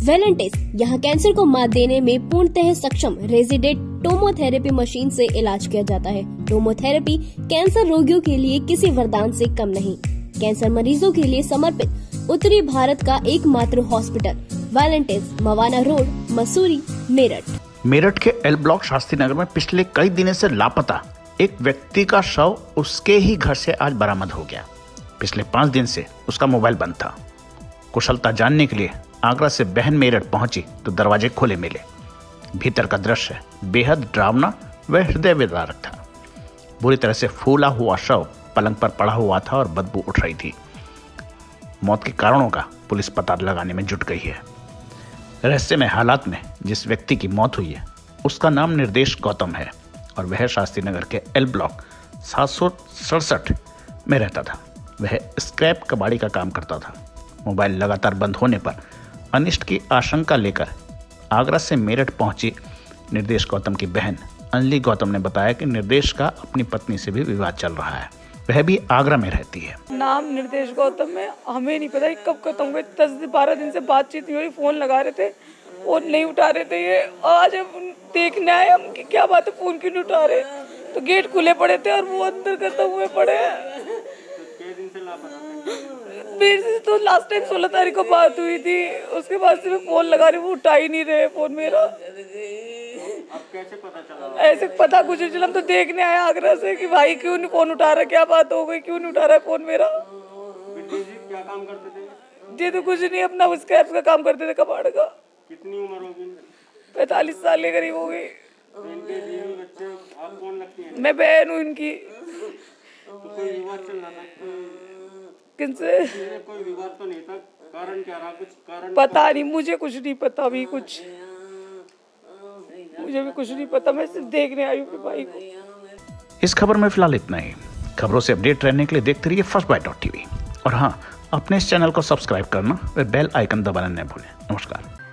Valentis, यहाँ cancer को मात देने में पूर्णतः सक्षम रेजिडेंट टोमोथेरेपी मशीन से इलाज किया जाता है। टोमोथेरेपी कैंसर रोगियों के लिए किसी वरदान से कम नहीं। कैंसर मरीजों के लिए समर्पित उत्तरी भारत का एकमात्र hospital, Valentis, Mawana road, Mussoorie, Meerut. Meerut के एल ब्लॉक शास्त्री नगर में पिछले कई दिनों से लापता एक व्यक्ति का शव उसके ही घर से आज बरामद हो गया। पिछले पाँच दिन से उसका मोबाइल बंद था। कुशलता जानने के लिए आगरा से बहन मेरठ पहुँची तो दरवाजे खुले मिले। भीतर का दृश्य बेहद डरावना व हृदय विदारक था। बुरी तरह से फूला हुआ शव पलंग पर पड़ा हुआ था और बदबू उठ रही थी। मौत के कारणों का पुलिस पता लगाने में जुट गई है। रहस्यमय हालात में जिस व्यक्ति की मौत हुई है, उसका नाम निर्देश गौतम है और वह शास्त्री नगर के एल ब्लॉक सात सौ सड़सठ में रहता था। वह स्क्रैप कबाड़ी का काम करता था। मोबाइल लगातार बंद होने पर अनिष्ट की आशंका लेकर आगरा से मेरठ पहुँची निर्देश गौतम की बहन। अंजलि गौतम ने बताया कि निर्देश का अपनी पत्नी से भी विवाद चल रहा है। वह भी आगरा में रहती है। नाम निर्देश गौतम है। हमें नहीं पता कब खत्म हुए। दस बारह दिन से बातचीत नहीं हुई फ़ोन लगा रहे थे। और नहीं उठा रहे थे। ये आज हम देखने आए हम कि क्या बात है, फ़ोन क्यों नहीं उठा रहे? तो गेट खुले पड़े थे और वो अंदर करते हुए पड़े मेरे से तो लास्ट टाइम सोलह तारीख को बात हुई थी। उसके बाद से मैं फ़ोन लगा रही वो उठा ही नहीं रहे फ़ोन मेरा। अब कैसे पता चला ऐसे पता कुछ नहीं चला हम तो देखने आए आगरा से कि भाई क्यों नहीं फ़ोन उठा रहा क्या बात हो गई क्यों नहीं उठा रहा है फ़ोन मेरा? क्या काम करते थे ये तो कुछ नहीं अपना कैब का काम करते थे कबाड़ का। कितनी उम्र होगी? पैतालीस साल के करीब हो गई हैं? मैं बहन हूँ इनकी। तो किनसे ये कोई विवाद तो नहीं था। कारण क्या रहा? कुछ कारण पता नहीं मुझे कुछ नहीं पता अभी कुछ। मुझे भी कुछ नहीं पता। मैं सिर्फ़ देखने आई हूँ भाई को। इस खबर में फ़िलहाल इतना ही। खबरों से अपडेट रहने के लिए देखते रहिए फ़र्स्ट बाइट डॉट टीवी और हाँ अपने इस चैनल को सब्सक्राइब करना व बेल आइकन दबाना न भूलें। नमस्कार।